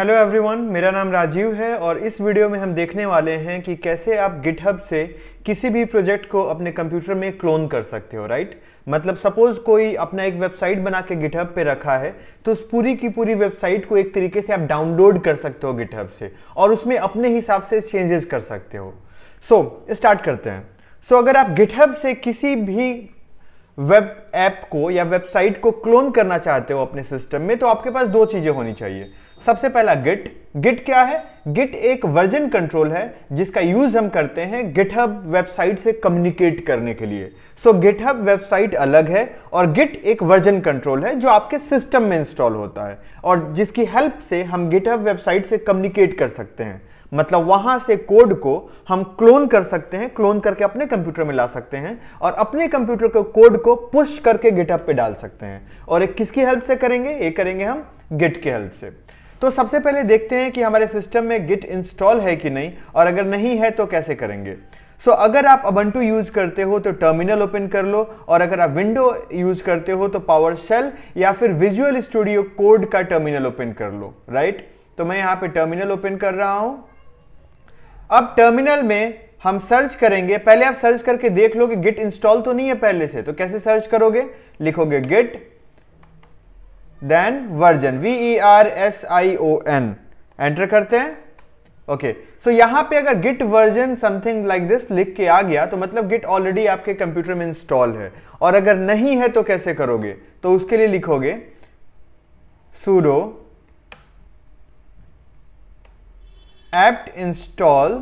Hello everyone मेरा नाम राजीव है और इस वीडियो में हम देखने वाले हैं कि कैसे आप गिटहब से किसी भी प्रोजेक्ट को अपने कंप्यूटर में क्लोन कर सकते हो राइट मतलब सपोज़ कोई अपना एक वेबसाइट बना के गिटहब पे रखा है तो उस पूरी की पूरी वेबसाइट को एक तरीके से आप डाउनलोड कर सकते हो गिटहब से और उसमें अपने हिसाब से चेंजेस कर सकते हो। सो so, स्टार्ट करते हैं। सो so, अगर आप गिटहब से किसी भी वेब ऐप को या वेबसाइट को क्लोन करना चाहते हो अपने सिस्टम में तो आपके पास दो चीज़ें होनी चाहिए। सबसे पहला गिट गिट क्या है? गिट एक वर्जन कंट्रोल है, जिसका यूज़ हम करते हैं गिटहब वेबसाइट से कम्युनिकेट करने के लिए। सो गिटहब वेबसाइट अलग है और गिट एक वर्जन कंट्रोल है, जो आपके सिस्टम में इंस्टॉल होता है और जिसकी हेल्प से हम गिटहब वेबसाइट से कम्युनिकेट कर सकते हैं। मतलब वहाँ से कोड को हम क्लोन कर सकते हैं क्लोन करके अपने कंप्यूटर में ला सकते हैं और अपने कंप्यूटर के कोड को पुश करके गिटअप पे डाल सकते हैं। और एक किसकी हेल्प से करेंगे? ये करेंगे हम गिट की हेल्प से। तो सबसे पहले देखते हैं कि हमारे सिस्टम में गिट इंस्टॉल है कि नहीं और अगर नहीं है तो कैसे करेंगे। सो so, अगर आप अबंटू यूज़ करते हो तो टर्मिनल ओपन कर लो और अगर आप विंडो यूज़ करते हो तो पावर शेल या फिर विजुअल स्टूडियो कोड का टर्मिनल ओपन कर लो राइट right? तो मैं यहाँ पे टर्मिनल ओपन कर रहा हूँ। अब टर्मिनल में हम सर्च करेंगे। पहले आप सर्च करके देख लो कि गिट इंस्टॉल तो नहीं है पहले से। तो कैसे सर्च करोगे? लिखोगे Git then version V E R S I O N enter करते हैं। Okay okay. सो so, यहाँ पे अगर Git version something like this लिख के आ गया तो मतलब गिट ऑलरेडी आपके कंप्यूटर में इंस्टॉल है। और अगर नहीं है तो कैसे करोगे? तो उसके लिए लिखोगे sudo apt install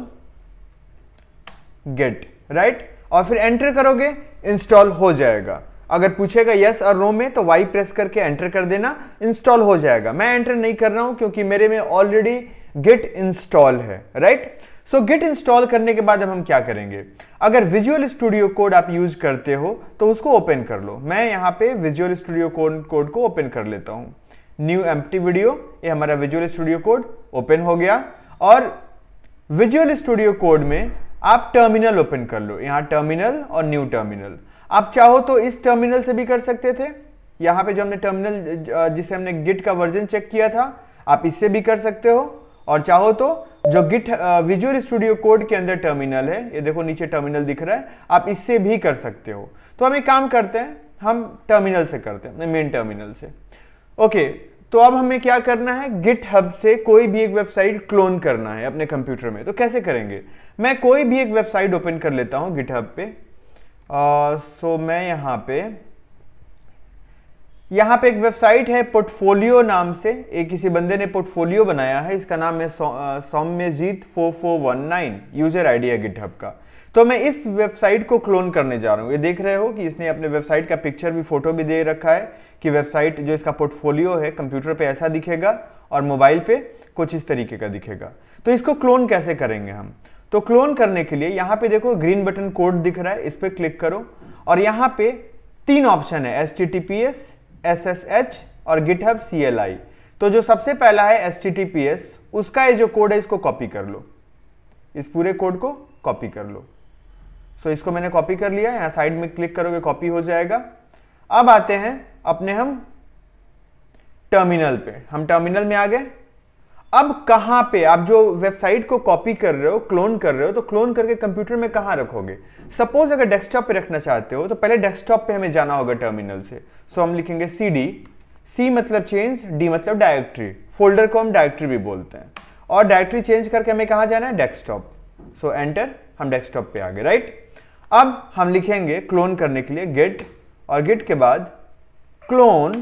get right और फिर एंटर करोगे इंस्टॉल हो जाएगा। अगर पूछेगा यस और नो में तो वाई प्रेस करके एंटर कर देना इंस्टॉल हो जाएगा। मैं एंटर नहीं कर रहा हूँ, क्योंकि मेरे में ऑलरेडी गिट इंस्टॉल है राइट सो गिट इंस्टॉल करने के बाद अब हम क्या करेंगे? अगर विजुअल स्टूडियो कोड आप यूज़ करते हो तो उसको ओपन कर लो। मैं यहाँ पे विजुअल स्टूडियो कोड कोड को ओपन कर लेता हूँ। न्यू एम्प्टी वीडियो ये हमारा विजुअल स्टूडियो कोड ओपन हो गया। और विजुअल स्टूडियो कोड में आप टर्मिनल ओपन कर लो। यहाँ टर्मिनल और न्यू टर्मिनल आप चाहो तो इस टर्मिनल से भी कर सकते थे। यहाँ पे जो हमने टर्मिनल जिसे हमने गिट का वर्जन चेक किया था, आप इससे भी कर सकते हो। और चाहो तो जो गिट विजुअल स्टूडियो कोड के अंदर टर्मिनल है, ये देखो नीचे टर्मिनल दिख रहा है, आप इससे भी कर सकते हो। तो हम एक काम करते हैं, हम टर्मिनल से करते हैं मेन टर्मिनल से। ओके तो अब हमें क्या करना है? गिट हब से कोई भी एक वेबसाइट क्लोन करना है अपने कंप्यूटर में। तो कैसे करेंगे? मैं कोई भी एक वेबसाइट ओपन कर लेता हूँ गिट हब पे सो मैं यहाँ पे यहाँ पे एक वेबसाइट है पोर्टफोलियो नाम से। एक किसी बंदे ने पोर्टफोलियो बनाया है। इसका नाम है Soumyajit four four one nine. User ID है गिटहब का। तो मैं इस वेबसाइट को क्लोन करने जा रहा हूँ। ये देख रहे हो कि इसने अपने वेबसाइट का पिक्चर भी फ़ोटो भी दे रखा है कि वेबसाइट जो इसका पोर्टफोलियो है कंप्यूटर पे ऐसा दिखेगा और मोबाइल पे कुछ इस तरीके का दिखेगा। तो इसको क्लोन कैसे करेंगे हम? तो क्लोन करने के लिए यहाँ पे देखो ग्रीन बटन कोड दिख रहा है, इस पर क्लिक करो और यहाँ पे तीन ऑप्शन है S T T P S S S H और गिटहब सी एल आई तो जो सबसे पहला है S T T P S उसका ये जो कोड है, इसको कॉपी कर लो। इस पूरे कोड को कॉपी कर लो। सो so, इसको मैंने कॉपी कर लिया यहाँ साइड में क्लिक करोगे कॉपी हो जाएगा। अब आते हैं अपने हम टर्मिनल पे। हम टर्मिनल में आ गए। अब कहाँ पे? आप जो वेबसाइट को कॉपी कर रहे हो क्लोन कर रहे हो तो क्लोन करके कंप्यूटर में कहाँ रखोगे? सपोज़ अगर डेस्कटॉप पे रखना चाहते हो तो पहले डेस्कटॉप पे हमें जाना होगा टर्मिनल से। सो हम लिखेंगे सी डी सी मतलब चेंज डी मतलब डायरेक्टरी फोल्डर को हम डायरेक्टरी भी बोलते हैं। और डायरेक्टरी चेंज करके हमें कहाँ जाना है? डेस्कटॉप सो एंटर हम डेस्कटॉप पे आ गए राइट अब हम लिखेंगे क्लोन करने के लिए गेट और गेट के बाद क्लोन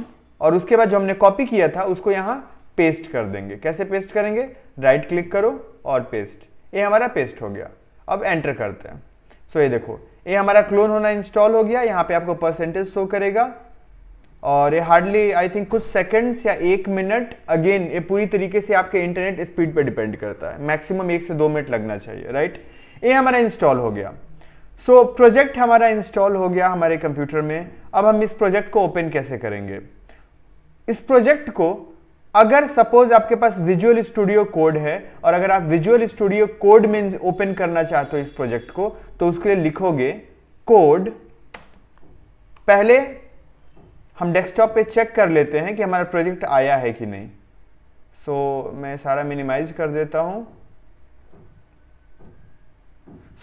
और उसके बाद जो हमने कॉपी किया था, उसको यहाँ पेस्ट कर देंगे। कैसे पेस्ट करेंगे? राइट क्लिक करो और पेस्ट ये हमारा पेस्ट हो गया। अब एंटर करते हैं। सो ये देखो, ये हमारा क्लोन होना इंस्टॉल हो गया। यहाँ पे आपको परसेंटेज शो करेगा। और ये हार्डली आई थिंक कुछ सेकंड्स या एक मिनट अगेन ये पूरी तरीके से आपके इंटरनेट स्पीड पे डिपेंड करता है। मैक्सिमम एक से दो मिनट लगना चाहिए राइट ये हमारा इंस्टॉल हो गया। सो so, प्रोजेक्ट हमारा इंस्टॉल हो गया हमारे कंप्यूटर में। अब हम इस प्रोजेक्ट को ओपन कैसे करेंगे? इस प्रोजेक्ट को अगर सपोज़ आपके पास विजुअल स्टूडियो कोड है और अगर आप विजुअल स्टूडियो कोड में ओपन करना चाहते हो इस प्रोजेक्ट को तो उसके लिए लिखोगे कोड पहले हम डेस्कटॉप पे चेक कर लेते हैं कि हमारा प्रोजेक्ट आया है कि नहीं। सो so, मैं सारा मिनिमाइज कर देता हूँ।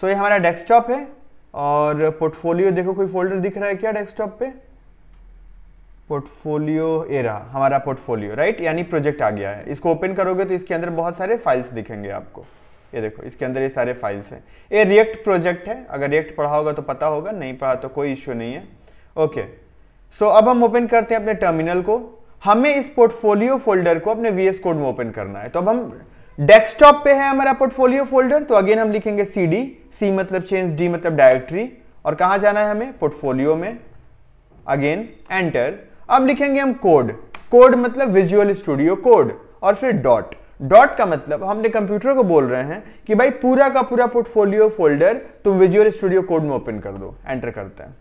सो so, ये हमारा डेस्कटॉप है। और पोर्टफोलियो देखो कोई फोल्डर दिख रहा है क्या डेस्कटॉप पे? पोर्टफोलियो एरा हमारा पोर्टफोलियो राइट यानी प्रोजेक्ट आ गया है। इसको ओपन करोगे तो इसके अंदर बहुत सारे फाइल्स दिखेंगे आपको। ये देखो, इसके अंदर ये सारे फाइल्स हैं। ये रिएक्ट प्रोजेक्ट है। अगर रिएक्ट पढ़ा होगा तो पता होगा, नहीं पढ़ा तो कोई इश्यू नहीं है। ओके सो अब हम ओपन करते हैं अपने टर्मिनल को। हमें इस पोर्टफोलियो फोल्डर को अपने वीएस कोड में ओपन करना है। तो अब हम डेस्कटॉप पे है हमारा पोर्टफोलियो फोल्डर तो अगेन हम लिखेंगे सी डी सी मतलब चेंज डी मतलब डायरेक्टरी और कहा जाना है हमें? पोर्टफोलियो में। अगेन एंटर अब लिखेंगे हम कोड कोड मतलब विजुअल स्टूडियो कोड और फिर डॉट डॉट का मतलब हमने कंप्यूटर को बोल रहे हैं कि भाई पूरा का पूरा पोर्टफोलियो फोल्डर तुम विजुअल स्टूडियो कोड में ओपन कर दो। एंटर करते हैं।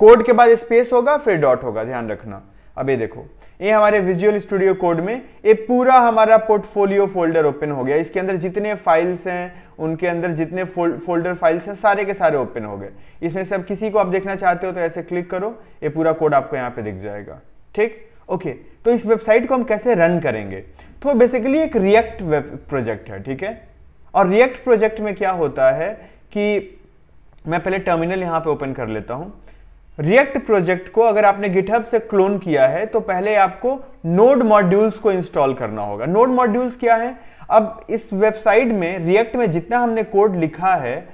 कोड के बाद स्पेस होगा, फिर डॉट होगा, ध्यान रखना। अब ये देखो। ये हमारे विजुअल स्टूडियो कोड में ये पूरा हमारा पोर्टफोलियो फोल्डर ओपन हो गया। इसके अंदर जितने फाइल्स हैं, उनके अंदर जितने फोल्डर फाइल्स हैं, सारे के सारे ओपन हो गए। इसमें से अब किसी को आप देखना चाहते हो तो ऐसे क्लिक करो, ये पूरा कोड आपको यहाँ पे दिख जाएगा। ठीक? ओके तो इस वेबसाइट को हम कैसे रन करेंगे? तो बेसिकली एक रिएक्ट वेब प्रोजेक्ट है, ठीक है? और रिएक्ट प्रोजेक्ट में क्या होता है कि मैं पहले टर्मिनल यहाँ पे ओपन कर लेता हूँ। रिएक्ट प्रोजेक्ट को अगर आपने गिटहब से क्लोन किया है तो पहले आपको नोड मॉड्यूल्स को इंस्टॉल करना होगा। नोड मॉड्यूल्स क्या है? अब इस वेबसाइट में रिएक्ट में जितना हमने कोड लिखा है,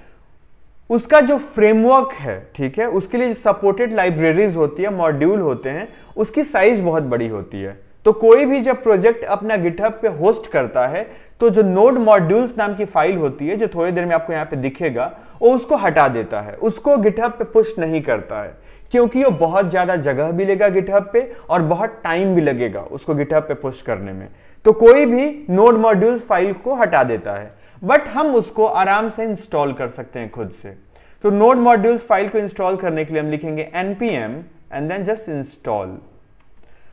उसका जो फ्रेमवर्क है, ठीक है, उसके लिए सपोर्टेड लाइब्रेरीज होती है मॉड्यूल होते हैं, उसकी साइज़ बहुत बड़ी होती है। तो कोई भी जब प्रोजेक्ट अपना गिटहब पे होस्ट करता है तो जो नोड मॉड्यूल्स नाम की फ़ाइल होती है, जो थोड़ी देर में आपको यहाँ पे दिखेगा, वो उसको हटा देता है। उसको गिटहब पे पुश नहीं करता है। क्योंकि वो बहुत ज़्यादा जगह भी लेगा गिटहब पे और बहुत टाइम भी लगेगा उसको गिटहब पे पुश करने में। तो कोई भी नोड मॉड्यूल फ़ाइल को हटा देता है। बट हम उसको आराम से इंस्टॉल कर सकते हैं खुद से। तो नोड मॉड्यूल्स फ़ाइल को इंस्टॉल करने के लिए हम लिखेंगे npm and then just install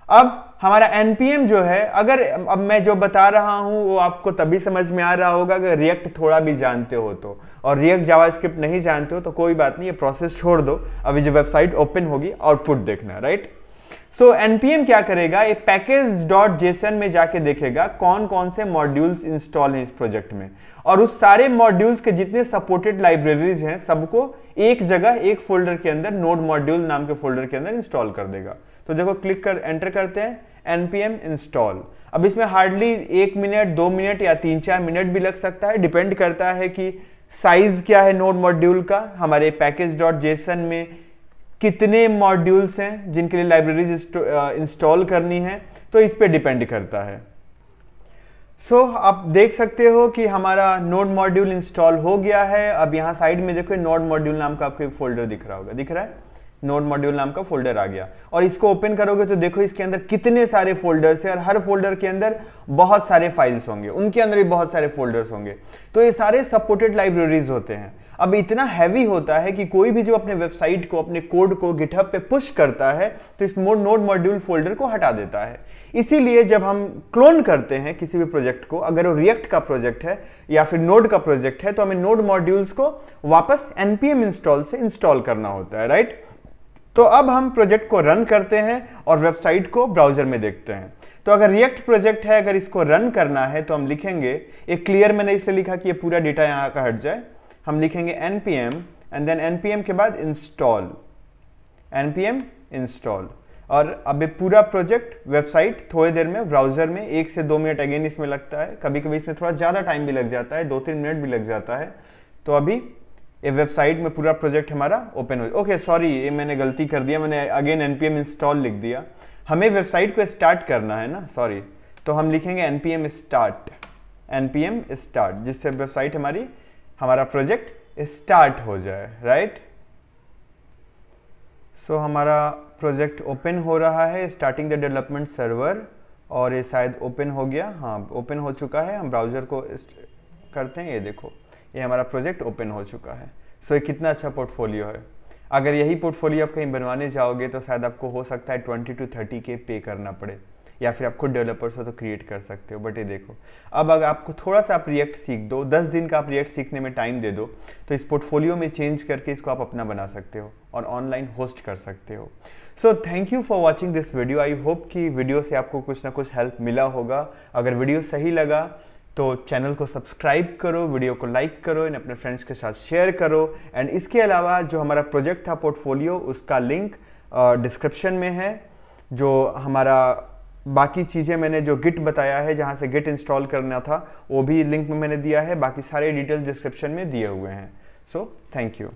अब हमारा एनपीएम जो है, अगर अब मैं जो बता रहा हूँ, वो आपको तभी समझ में आ रहा होगा अगर रिएक्ट थोड़ा भी जानते हो तो। और रिएक्ट जावास्क्रिप्ट नहीं जानते हो तो कोई बात नहीं, ये प्रोसेस छोड़ दो। अभी जो वेबसाइट ओपन होगी आउटपुट देखना राइट सो एनपीएम क्या करेगा? ये पैकेज डॉट जेसन में जाके देखेगा कौन कौन से मॉड्यूल्स इंस्टॉल हैं इस प्रोजेक्ट में। और उस सारे मॉड्यूल्स के जितने सपोर्टेड लाइब्रेरीज हैं, सबको एक जगह, एक फोल्डर के अंदर नोड मॉड्यूल नाम के फोल्डर के अंदर इंस्टॉल कर देगा। तो देखो क्लिक कर एंटर करते हैं एनपीएम इंस्टॉल अब इसमें हार्डली एक मिनट दो मिनट या तीन चार मिनट भी लग सकता है डिपेंड करता है कि साइज़ क्या है नोड मॉड्यूल का हमारे पैकेज डॉट जेसन में कितने मॉड्यूल्स हैं जिनके लिए लाइब्रेरीज इंस्टॉल करनी है तो इस पर डिपेंड करता है. सो so, आप देख सकते हो कि हमारा नोड मॉड्यूल इंस्टॉल हो गया है. अब यहाँ साइड में देखो नोड मॉड्यूल नाम का आपको एक फोल्डर दिख रहा होगा. दिख रहा है? नोड मॉड्यूल नाम का फोल्डर आ गया। और इसको ओपन करोगे तो देखो इसके अंदर कितने सारे फोल्डर्स है और हर फोल्डर के अंदर बहुत सारे फाइल्स होंगे। उनके अंदर भी बहुत सारे फोल्डर्स होंगे। तो ये सारे सपोर्टेड लाइब्रेरीज होते हैं। अब इतना हैवी होता है कि कोई भी जो अपने वेबसाइट को, अपने कोड को गिटहब पे पुश करता है तो इस मोड नोड मॉड्यूल फोल्डर को हटा देता है। इसीलिए जब हम क्लोन करते हैं किसी भी प्रोजेक्ट को, अगर वो रिएक्ट का प्रोजेक्ट है या फिर नोड का प्रोजेक्ट है तो हमें नोड मॉड्यूल्स को वापस एनपीएम इंस्टॉल से इंस्टॉल करना होता है राइट तो अब हम प्रोजेक्ट को रन करते हैं और वेबसाइट को ब्राउज़र में देखते हैं। तो अगर रिएक्ट प्रोजेक्ट है, अगर इसको रन करना है तो हम लिखेंगे, एक क्लियर मैंने इसलिए लिखा कि ये पूरा डेटा यहाँ का हट जाए। हम लिखेंगे npm एंड देन npm के बाद इंस्टॉल npm इंस्टॉल और अब ये पूरा प्रोजेक्ट वेबसाइट थोड़ी देर में ब्राउज़र में, एक से दो मिनट अगेन इसमें लगता है। कभी कभी इसमें थोड़ा ज़्यादा टाइम भी लग जाता है दो तीन मिनट भी लग जाता है। तो अभी ये वेबसाइट में पूरा प्रोजेक्ट हमारा ओपन हो ओके सॉरी ये मैंने गलती कर दिया मैंने अगेन एनपीएम इंस्टॉल लिख दिया। हमें वेबसाइट को स्टार्ट करना है ना? सॉरी तो हम लिखेंगे एनपीएम स्टार्ट एनपीएम स्टार्ट जिससे वेबसाइट हमारी हमारा प्रोजेक्ट स्टार्ट हो जाए राइट सो so, हमारा प्रोजेक्ट ओपन हो रहा है स्टार्टिंग द डेवलपमेंट सर्वर और ये शायद ओपन हो गया। हाँ ओपन हो चुका है। हम ब्राउज़र को करते हैं ये देखो। ये हमारा प्रोजेक्ट ओपन हो चुका है। सो so, ये कितना अच्छा पोर्टफोलियो है। अगर यही पोर्टफोलियो आप कहीं बनवाने जाओगे तो शायद आपको हो सकता है ट्वेंटी टू थर्टी के पे करना पड़े या फिर आप खुद डेवलपर्स हो तो क्रिएट कर सकते हो। बट ये देखो अब अगर आपको थोड़ा सा आप रिएक्ट सीख दो दस दिन का आप रिएक्ट सीखने में टाइम दे दो तो इस पोर्टफोलियो में चेंज करके इसको आप अपना बना सकते हो और ऑनलाइन होस्ट कर सकते हो। So thank you for watching this video I hope कि वीडियो से आपको कुछ ना कुछ हेल्प मिला होगा। अगर वीडियो सही लगा तो चैनल को सब्सक्राइब करो, वीडियो को लाइक करो, इन अपने फ्रेंड्स के साथ शेयर करो। एंड इसके अलावा जो हमारा प्रोजेक्ट था पोर्टफोलियो उसका लिंक डिस्क्रिप्शन में है, जो हमारा बाकी चीज़ें मैंने जो गिट बताया है, जहाँ से गिट इंस्टॉल करना था, वो भी लिंक में मैंने दिया है। बाकी सारे डिटेल्स डिस्क्रिप्शन में दिए हुए हैं। सो थैंक यू